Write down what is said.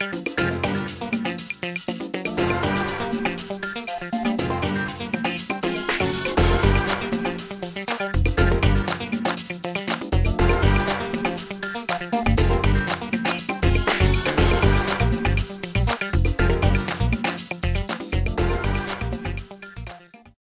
you